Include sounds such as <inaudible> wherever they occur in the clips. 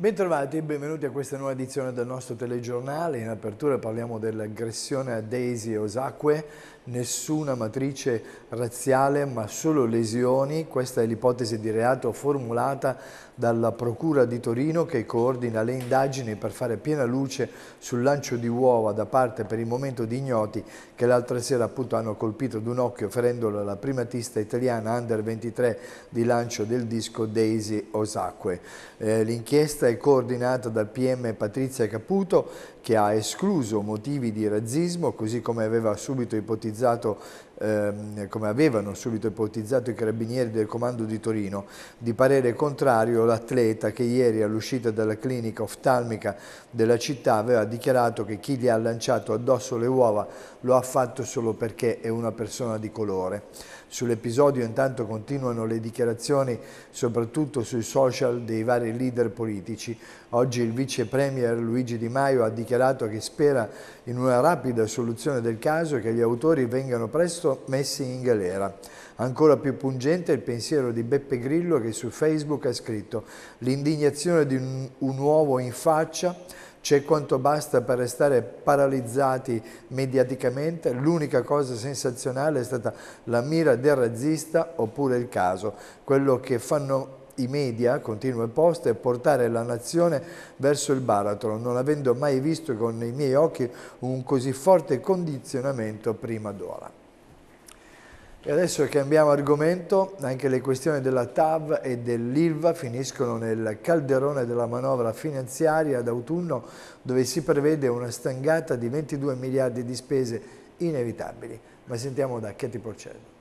Bentrovati e benvenuti a questa nuova edizione del nostro telegiornale. In apertura parliamo dell'aggressione a Daisy Osacque, nessuna matrice razziale ma solo lesioni. Questa è l'ipotesi di reato formulata dalla Procura di Torino che coordina le indagini per fare piena luce sul lancio di uova da parte per il momento di ignoti che l'altra sera appunto hanno colpito d'un occhio ferendolo la primatista italiana under 23 di lancio del disco Daisy Osacque. Eh, L'inchiesta è coordinata dal PM Patrizia Caputo che ha escluso motivi di razzismo così come aveva subito ipotizzato ipotizzato ehm, come avevano subito ipotizzato i carabinieri del comando di Torino, di parere contrario l'atleta che ieri all'uscita dalla clinica oftalmica della città aveva dichiarato che chi gli ha lanciato addosso le uova lo ha fatto solo perché è una persona di colore. Sull'episodio intanto continuano le dichiarazioni soprattutto sui social dei vari leader politici. Oggi il vice premier Luigi Di Maio ha dichiarato che spera in una rapida soluzione del caso e che gli autori vengano presto messi in galera. Ancora più pungente è il pensiero di Beppe Grillo che su Facebook ha scritto l'indignazione di un, un uovo in faccia c'è quanto basta per restare paralizzati mediaticamente, l'unica cosa sensazionale è stata la mira del razzista oppure il caso, quello che fanno i media, continua il post, è portare la nazione verso il baratro, non avendo mai visto con i miei occhi un così forte condizionamento prima d'ora. E adesso cambiamo argomento, anche le questioni della TAV e dell'ILVA finiscono nel calderone della manovra finanziaria d'autunno dove si prevede una stangata di 22 miliardi di spese inevitabili. Ma sentiamo da Katy Porcello.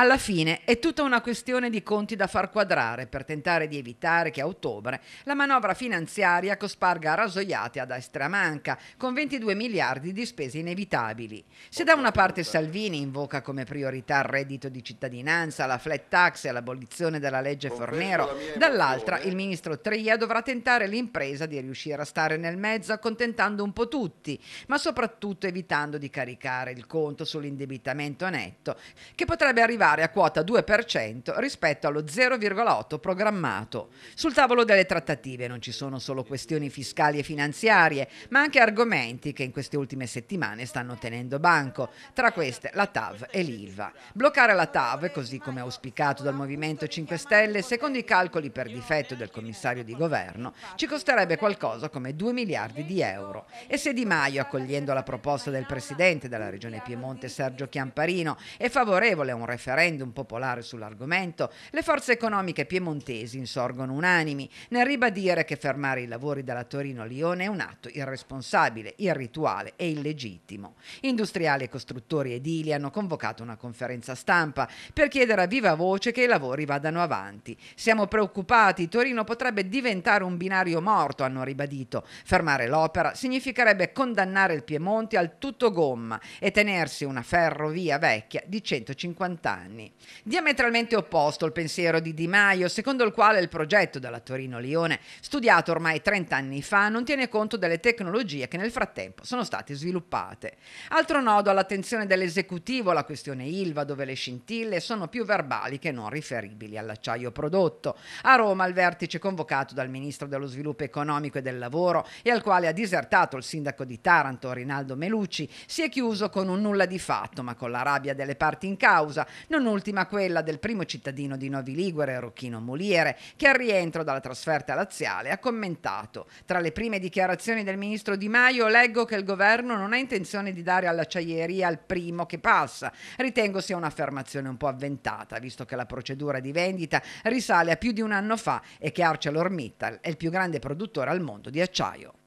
Alla fine è tutta una questione di conti da far quadrare per tentare di evitare che a ottobre la manovra finanziaria cosparga rasoiate ad destra manca con 22 miliardi di spese inevitabili. Se da una parte Salvini invoca come priorità il reddito di cittadinanza, la flat tax e l'abolizione della legge Fornero, dall'altra il ministro Tria dovrà tentare l'impresa di riuscire a stare nel mezzo accontentando un po' tutti, ma soprattutto evitando di caricare il conto sull'indebitamento netto che potrebbe arrivare arrivare a quota 2% rispetto allo 0,8 programmato. Sul tavolo delle trattative non ci sono solo questioni fiscali e finanziarie, ma anche argomenti che in queste ultime settimane stanno tenendo banco, tra queste la TAV e l'ILVA. Bloccare la TAV, così come auspicato dal Movimento 5 Stelle, secondo i calcoli per difetto del commissario di governo, ci costerebbe qualcosa come 2 miliardi di euro. E se Di Maio, accogliendo la proposta del presidente della Regione Piemonte Sergio Chiamparino, è favorevole a un referendum referendum popolare sull'argomento, le forze economiche piemontesi insorgono unanimi nel ribadire che fermare i lavori dalla Torino-Lione è un atto irresponsabile, irrituale e illegittimo. Industriali e costruttori edili hanno convocato una conferenza stampa per chiedere a viva voce che i lavori vadano avanti. Siamo preoccupati, Torino potrebbe diventare un binario morto, hanno ribadito. Fermare l'opera significherebbe condannare il Piemonte al tutto gomma e tenersi una ferrovia vecchia di 150 anni anni. Diametralmente opposto il pensiero di Di Maio, secondo il quale il progetto della Torino-Lione, studiato ormai 30 anni fa, non tiene conto delle tecnologie che nel frattempo sono state sviluppate. Altro nodo all'attenzione dell'esecutivo, la questione Ilva, dove le scintille sono più verbali che non riferibili all'acciaio prodotto. A Roma il vertice convocato dal ministro dello sviluppo economico e del lavoro e al quale ha disertato il sindaco di Taranto, Rinaldo Melucci, si è chiuso con un nulla di fatto, ma con la rabbia delle parti in causa, non ultima quella del primo cittadino di Novi Ligure, Rocchino Moliere, che al rientro dalla trasferta laziale ha commentato tra le prime dichiarazioni del ministro Di Maio leggo che il governo non ha intenzione di dare all'acciaieria il primo che passa. Ritengo sia un'affermazione un po' avventata, visto che la procedura di vendita risale a più di un anno fa e che ArcelorMittal è il più grande produttore al mondo di acciaio.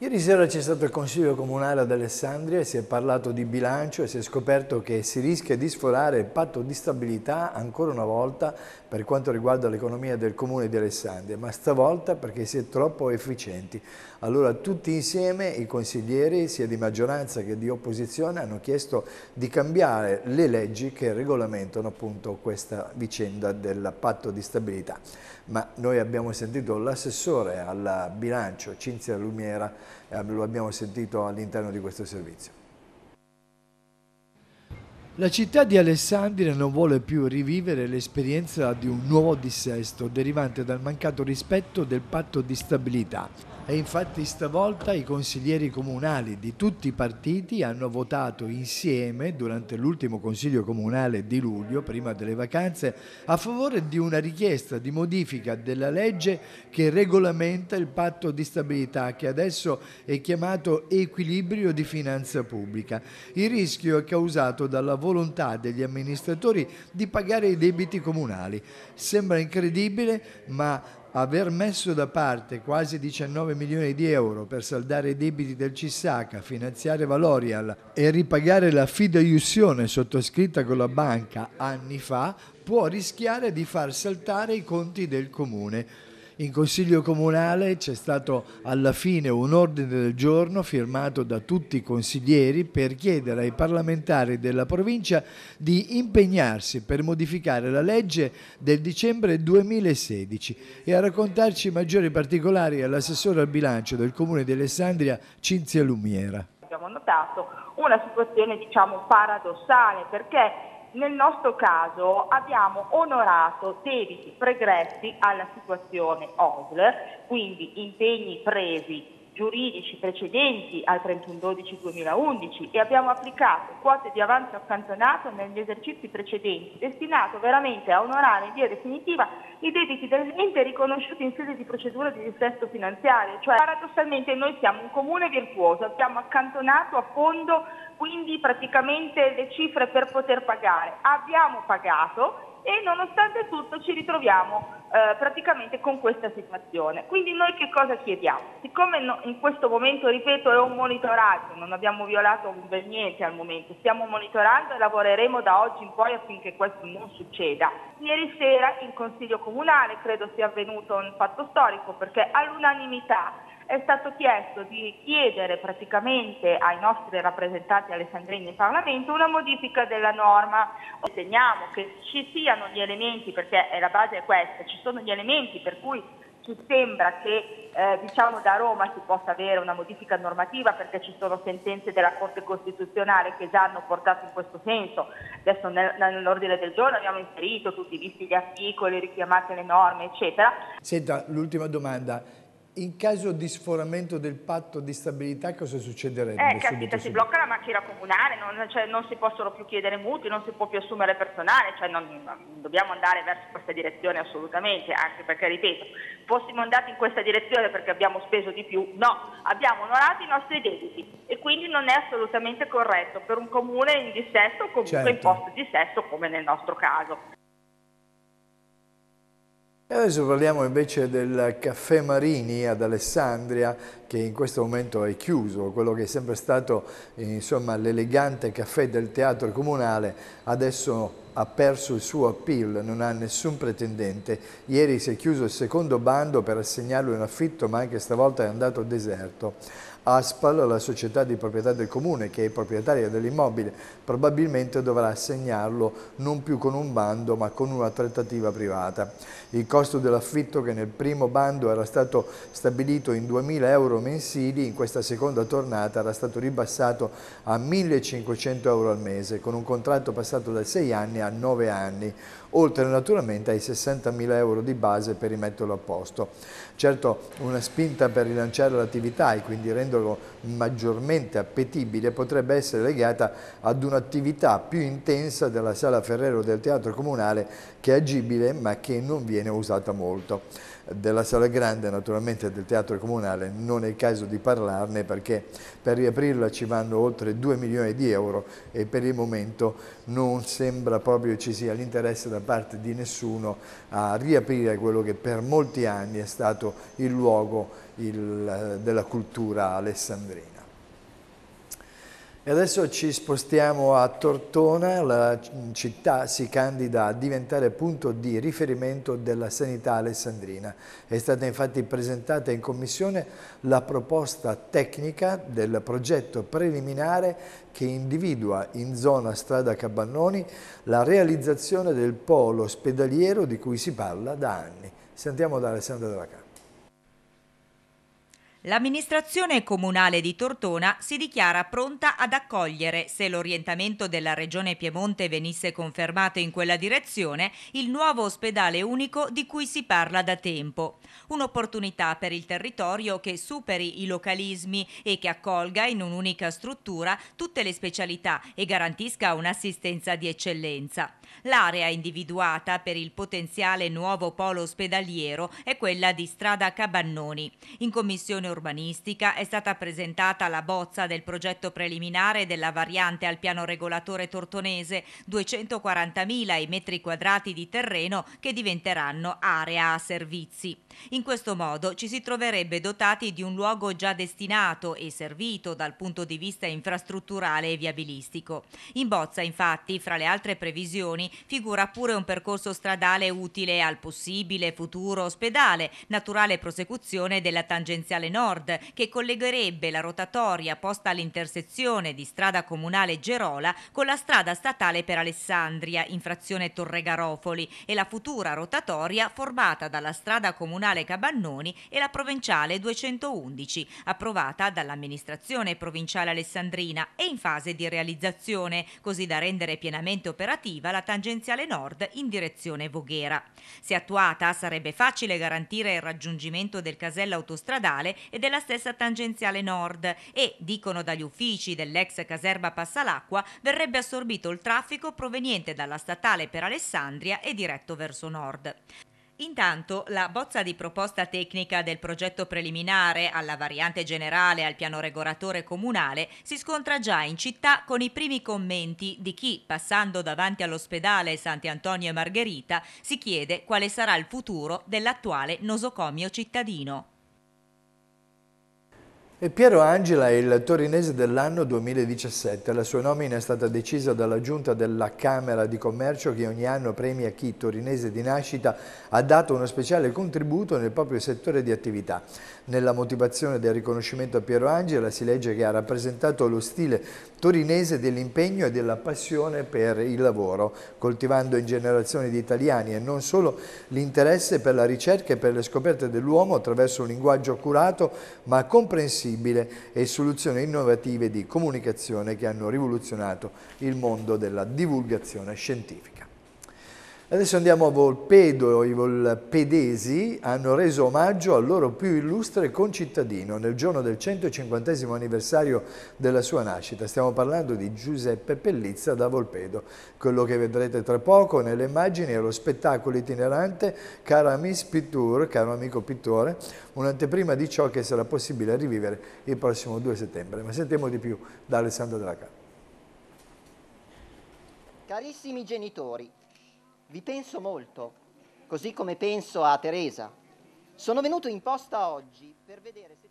Ieri sera c'è stato il Consiglio Comunale ad Alessandria, si è parlato di bilancio e si è scoperto che si rischia di sforare il patto di stabilità ancora una volta per quanto riguarda l'economia del Comune di Alessandria, ma stavolta perché si è troppo efficienti. Allora tutti insieme i consiglieri, sia di maggioranza che di opposizione, hanno chiesto di cambiare le leggi che regolamentano appunto questa vicenda del patto di stabilità ma noi abbiamo sentito l'assessore al bilancio Cinzia Lumiera, lo abbiamo sentito all'interno di questo servizio. La città di Alessandria non vuole più rivivere l'esperienza di un nuovo dissesto derivante dal mancato rispetto del patto di stabilità. E infatti stavolta i consiglieri comunali di tutti i partiti hanno votato insieme durante l'ultimo consiglio comunale di luglio, prima delle vacanze, a favore di una richiesta di modifica della legge che regolamenta il patto di stabilità che adesso è chiamato equilibrio di finanza pubblica. Il rischio è causato dalla volontà degli amministratori di pagare i debiti comunali. Sembra incredibile, ma aver messo da parte quasi 19 milioni di euro per saldare i debiti del Cissaca, finanziare Valorial e ripagare la fideiussione sottoscritta con la banca anni fa, può rischiare di far saltare i conti del comune. In Consiglio Comunale c'è stato alla fine un ordine del giorno firmato da tutti i consiglieri per chiedere ai parlamentari della provincia di impegnarsi per modificare la legge del dicembre 2016 e a raccontarci maggiori particolari all'assessore al bilancio del Comune di Alessandria Cinzia Lumiera. Abbiamo notato una situazione diciamo paradossale perché nel nostro caso abbiamo onorato debiti pregressi alla situazione OSL, quindi impegni presi giuridici precedenti al 31-12-2011 e abbiamo applicato quote di avanzo accantonato negli esercizi precedenti, destinato veramente a onorare in via definitiva i debiti degli enti riconosciuti in sede di procedura di dissesto finanziario, cioè paradossalmente noi siamo un comune virtuoso, abbiamo accantonato a fondo quindi praticamente le cifre per poter pagare, abbiamo pagato e nonostante tutto ci ritroviamo eh, praticamente con questa situazione. Quindi noi che cosa chiediamo? Siccome no, in questo momento, ripeto, è un monitoraggio, non abbiamo violato per niente al momento, stiamo monitorando e lavoreremo da oggi in poi affinché questo non succeda. Ieri sera in Consiglio Comunale credo sia avvenuto un fatto storico perché all'unanimità è stato chiesto di chiedere praticamente ai nostri rappresentanti alessandrini in Parlamento una modifica della norma. Otteniamo che ci siano gli elementi, perché la base è questa, ci sono gli elementi per cui ci sembra che eh, diciamo da Roma si possa avere una modifica normativa perché ci sono sentenze della Corte Costituzionale che già hanno portato in questo senso. Adesso nel, nell'ordine del giorno abbiamo inserito tutti visti gli articoli, richiamate le norme, eccetera. Senta, l'ultima domanda. In caso di sforamento del patto di stabilità cosa succederebbe? Eh, capita, si blocca la macchina comunale, non, cioè, non, si possono più chiedere mutui, non si può più assumere personale, cioè non, non, dobbiamo andare verso questa direzione assolutamente, anche perché, ripeto, fossimo andati in questa direzione perché abbiamo speso di più, no, abbiamo onorato i nostri debiti e quindi non è assolutamente corretto per un comune in dissesto o comunque certo. in posto dissesto come nel nostro caso. E adesso parliamo invece del caffè Marini ad Alessandria che in questo momento è chiuso, quello che è sempre stato l'elegante caffè del teatro comunale adesso ha perso il suo appeal, non ha nessun pretendente. Ieri si è chiuso il secondo bando per assegnarlo in affitto ma anche stavolta è andato deserto. Aspal, la società di proprietà del comune che è proprietaria dell'immobile, probabilmente dovrà assegnarlo non più con un bando ma con una trattativa privata. Il costo dell'affitto che nel primo bando era stato stabilito in 2.000 euro mensili, in questa seconda tornata era stato ribassato a 1.500 euro al mese, con un contratto passato da 6 anni a 9 anni, oltre naturalmente ai 60.000 euro di base per rimetterlo a posto. Certo una spinta per rilanciare l'attività e quindi renderlo maggiormente appetibile potrebbe essere legata ad un'attività più intensa della sala Ferrero del Teatro Comunale che è agibile ma che non viene usata molto della sala grande naturalmente del teatro comunale non è il caso di parlarne perché per riaprirla ci vanno oltre 2 milioni di euro e per il momento non sembra proprio ci sia l'interesse da parte di nessuno a riaprire quello che per molti anni è stato il luogo il, della cultura alessandrina. E adesso ci spostiamo a Tortona, la città si candida a diventare punto di riferimento della sanità alessandrina. È stata infatti presentata in commissione la proposta tecnica del progetto preliminare che individua in zona strada Cabannoni la realizzazione del polo ospedaliero di cui si parla da anni. Sentiamo da Alessandro Della Camera. L'amministrazione comunale di Tortona si dichiara pronta ad accogliere, se l'orientamento della Regione Piemonte venisse confermato in quella direzione, il nuovo ospedale unico di cui si parla da tempo. Un'opportunità per il territorio che superi i localismi e che accolga in un'unica struttura tutte le specialità e garantisca un'assistenza di eccellenza. L'area individuata per il potenziale nuovo polo ospedaliero è quella di Strada Cabannoni. In commissione urbanistica è stata presentata la bozza del progetto preliminare della variante al piano regolatore tortonese, 240.000 i metri quadrati di terreno che diventeranno area a servizi. In questo modo ci si troverebbe dotati di un luogo già destinato e servito dal punto di vista infrastrutturale e viabilistico. In bozza, infatti, fra le altre previsioni, figura pure un percorso stradale utile al possibile futuro ospedale, naturale prosecuzione della tangenziale nord, che collegherebbe la rotatoria posta all'intersezione di strada comunale Gerola con la strada statale per Alessandria, in frazione Torre Garofoli, e la futura rotatoria formata dalla strada comunale Cabannoni e la provinciale 211, approvata dall'amministrazione provinciale alessandrina e in fase di realizzazione, così da rendere pienamente operativa la tangenziale nord in direzione Voghera. Se attuata sarebbe facile garantire il raggiungimento del casello autostradale e della stessa tangenziale nord e, dicono dagli uffici dell'ex caserba Passalacqua, verrebbe assorbito il traffico proveniente dalla statale per Alessandria e diretto verso nord. Intanto la bozza di proposta tecnica del progetto preliminare alla variante generale al piano regolatore comunale si scontra già in città con i primi commenti di chi, passando davanti all'ospedale Santi Antonio e Margherita, si chiede quale sarà il futuro dell'attuale nosocomio cittadino. Piero Angela è il torinese dell'anno 2017. La sua nomina è stata decisa dalla giunta della Camera di Commercio che ogni anno premia chi torinese di nascita ha dato uno speciale contributo nel proprio settore di attività. Nella motivazione del riconoscimento a Piero Angela si legge che ha rappresentato lo stile torinese dell'impegno e della passione per il lavoro, coltivando in generazioni di italiani e non solo l'interesse per la ricerca e per le scoperte dell'uomo attraverso un linguaggio accurato ma comprensibile e soluzioni innovative di comunicazione che hanno rivoluzionato il mondo della divulgazione scientifica. Adesso andiamo a Volpedo, i volpedesi hanno reso omaggio al loro più illustre concittadino nel giorno del 150 anniversario della sua nascita. Stiamo parlando di Giuseppe Pellizza da Volpedo. Quello che vedrete tra poco nelle immagini è lo spettacolo itinerante Cara Miss Pittur, caro amico pittore, un'anteprima di ciò che sarà possibile rivivere il prossimo 2 settembre. Ma sentiamo di più da Alessandro Cara. Carissimi genitori, vi penso molto, così come penso a Teresa. Sono venuto in posta oggi per vedere se.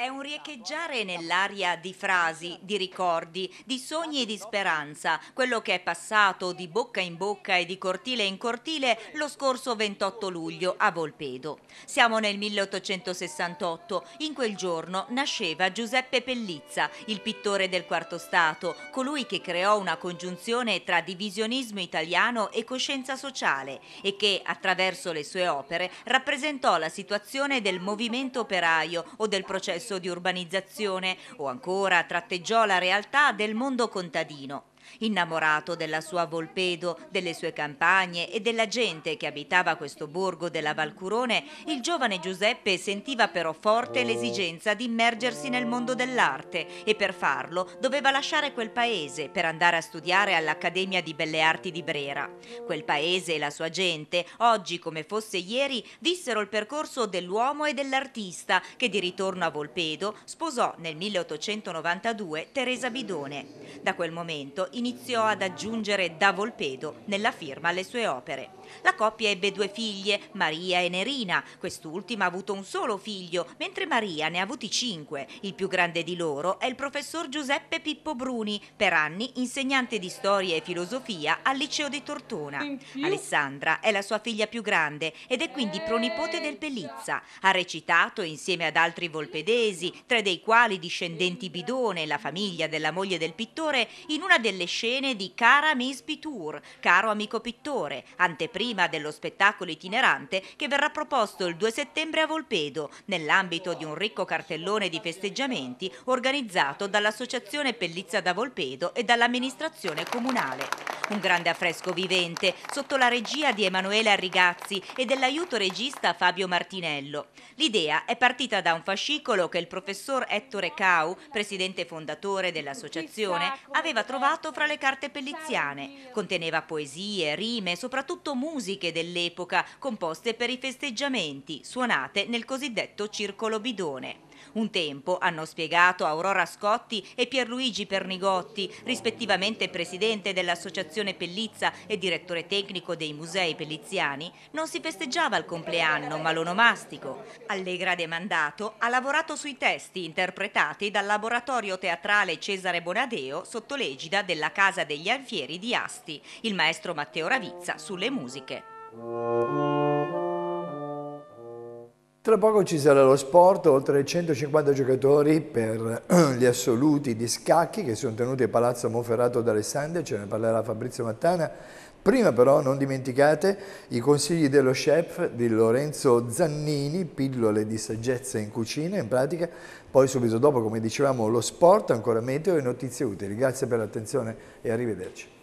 È un riecheggiare nell'aria di frasi, di ricordi, di sogni e di speranza, quello che è passato di bocca in bocca e di cortile in cortile lo scorso 28 luglio a Volpedo. Siamo nel 1868, in quel giorno nasceva Giuseppe Pellizza, il pittore del quarto stato, colui che creò una congiunzione tra divisionismo italiano e coscienza sociale e che, attraverso le sue opere, rappresentò la situazione del movimento operaio o del processo processo di urbanizzazione o ancora tratteggiò la realtà del mondo contadino. Innamorato della sua Volpedo, delle sue campagne e della gente che abitava questo borgo della Valcurone, il giovane Giuseppe sentiva però forte l'esigenza di immergersi nel mondo dell'arte e per farlo doveva lasciare quel paese per andare a studiare all'Accademia di Belle Arti di Brera. Quel paese e la sua gente, oggi come fosse ieri, vissero il percorso dell'uomo e dell'artista che di ritorno a Volpedo sposò nel 1892 Teresa Bidone. Da quel momento iniziò ad aggiungere da Volpedo nella firma alle sue opere. La coppia ebbe due figlie, Maria e Nerina. Quest'ultima ha avuto un solo figlio, mentre Maria ne ha avuti cinque. Il più grande di loro è il professor Giuseppe Pippo Bruni, per anni insegnante di storia e filosofia al liceo di Tortona. Alessandra è la sua figlia più grande ed è quindi pronipote del Pellizza. Ha recitato insieme ad altri volpedesi, tre dei quali discendenti Bidone, la famiglia della moglie del pittore, in una delle scene di Cara Miss Pitour, Caro Amico Pittore, anteprima dello spettacolo itinerante che verrà proposto il 2 settembre a Volpedo, nell'ambito di un ricco cartellone di festeggiamenti organizzato dall'Associazione Pellizza da Volpedo e dall'amministrazione comunale. Un grande affresco vivente sotto la regia di Emanuele Arrigazzi e dell'aiuto regista Fabio Martinello. L'idea è partita da un fascicolo che il professor Ettore Cau, presidente fondatore dell'associazione, aveva trovato fra le carte pelliziane. Conteneva poesie, rime, soprattutto musiche dell'epoca, composte per i festeggiamenti, suonate nel cosiddetto circolo bidone. Un tempo, hanno spiegato Aurora Scotti e Pierluigi Pernigotti, rispettivamente presidente dell'Associazione Pellizza e direttore tecnico dei musei pelliziani, non si festeggiava il compleanno ma l'onomastico. Allegra De Mandato ha lavorato sui testi interpretati dal laboratorio teatrale Cesare Bonadeo sotto l'egida della Casa degli Alfieri di Asti, il maestro Matteo Ravizza sulle musiche. Tra poco ci sarà lo sport, oltre 150 giocatori per <clears throat> gli assoluti di scacchi che sono tenuti a Palazzo Monferrato d'Alessandria, ce ne parlerà Fabrizio Mattana. Prima però non dimenticate i consigli dello chef di Lorenzo Zannini, pillole di saggezza in cucina, in pratica, poi subito dopo come dicevamo lo sport, ancora meteo e notizie utili. Grazie per l'attenzione e arrivederci.